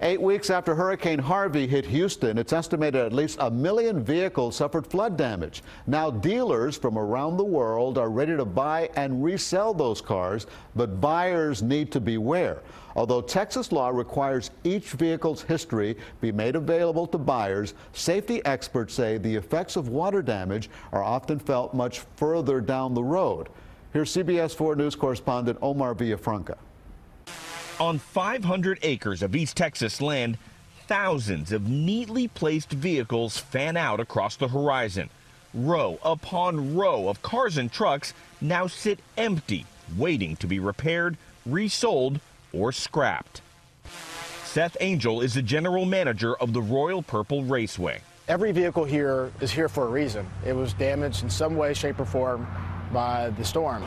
Eight weeks after Hurricane Harvey hit Houston, it's estimated at least a million vehicles suffered flood damage. Now, dealers from around the world are ready to buy and resell those cars, but buyers need to beware. Although Texas law requires each vehicle's history be made available to buyers, safety experts say the effects of water damage are often felt much further down the road. Here's CBS 4 News correspondent Omar Villafranca. On 500 acres of East Texas land, thousands of neatly placed vehicles fan out across the horizon. Row upon row of cars and trucks now sit empty, waiting to be repaired, resold, or scrapped. Seth Angel is the general manager of the Royal Purple Raceway. Every vehicle here is here for a reason. It was damaged in some way, shape, or form by the storm.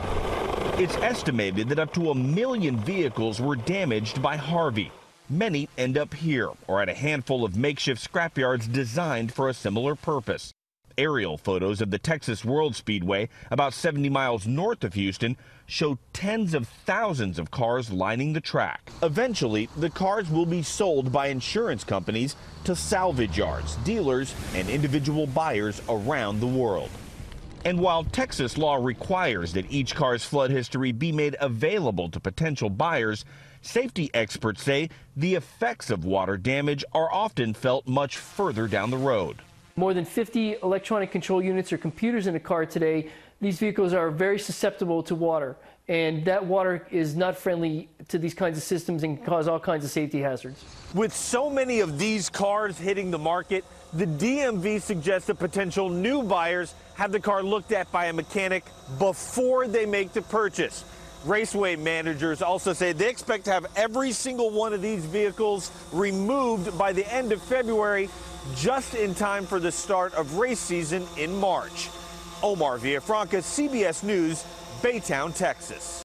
It's estimated that up to a million vehicles were damaged by Harvey. Many end up here or at a handful of makeshift scrapyards designed for a similar purpose. Aerial photos of the Texas World Speedway, about 70 miles north of Houston, show tens of thousands of cars lining the track. Eventually, the cars will be sold by insurance companies to salvage yards, dealers, and individual buyers around the world. And while Texas law requires that each car's flood history be made available to potential buyers, safety experts say the effects of water damage are often felt much further down the road. More than 50 electronic control units or computers in a car today. These vehicles are very susceptible to water, and that water is not friendly to these kinds of systems and can cause all kinds of safety hazards. With so many of these cars hitting the market, the DMV suggests that potential new buyers have the car looked at by a mechanic before they make the purchase. Raceway managers also say they expect to have every single one of these vehicles removed by the end of February, just in time for the start of race season in March. Omar Villafranca, CBS News, Baytown, Texas.